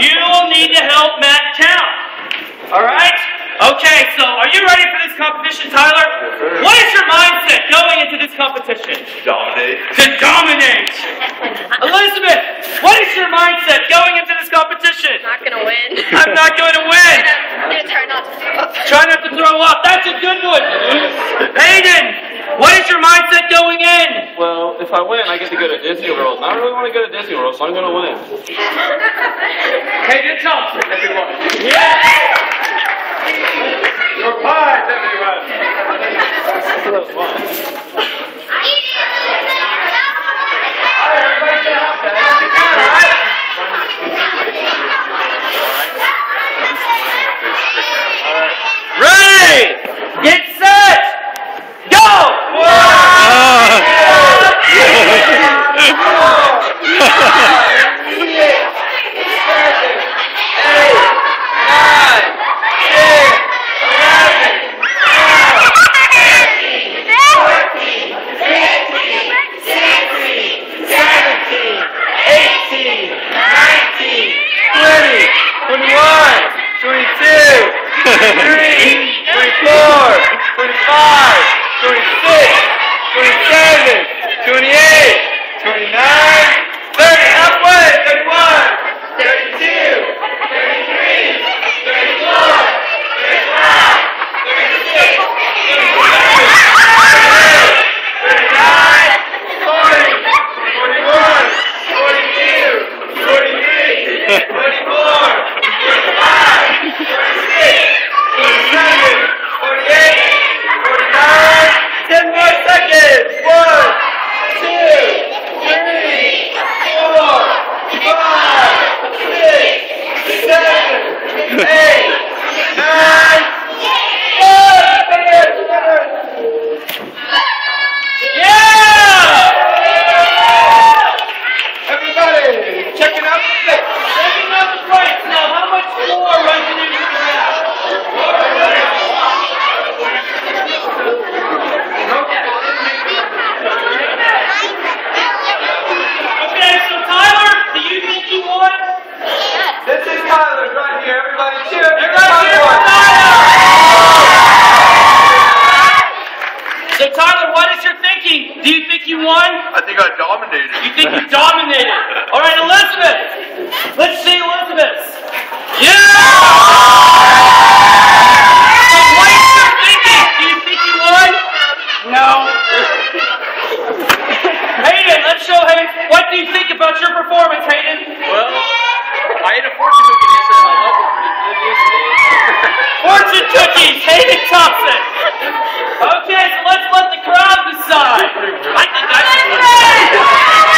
you will need to help Matt count. All right? Okay, so are you ready for this competition, Tyler? What is your mindset going into this competition? Dominate. To dominate. Elizabeth, what is your mindset going into this competition? Not gonna win. I'm not going to win. I'm gonna try not to throw up. Try not to throw up. That's a good one. Hayden, what is your mindset going in? Well, if I win, I get to go to Disney World. And I really want to go to Disney World, so I'm going to win. Hayden Thompson, everyone. Yeah. Your pies, everyone. 26, 27, 28, 29, I think I dominated. You think you dominated? All right, Elizabeth. Let's see Elizabeth. Yeah! So what is your thinking? Do you think you won? No. Hayden, let's show Hayden. What do you think about your performance, Hayden? Well, I ate a fortune cookie yesterday, and I love it pretty good yesterday. Fortune cookies, Hayden Thompson. Okay, so let's let the crowd decide. I think I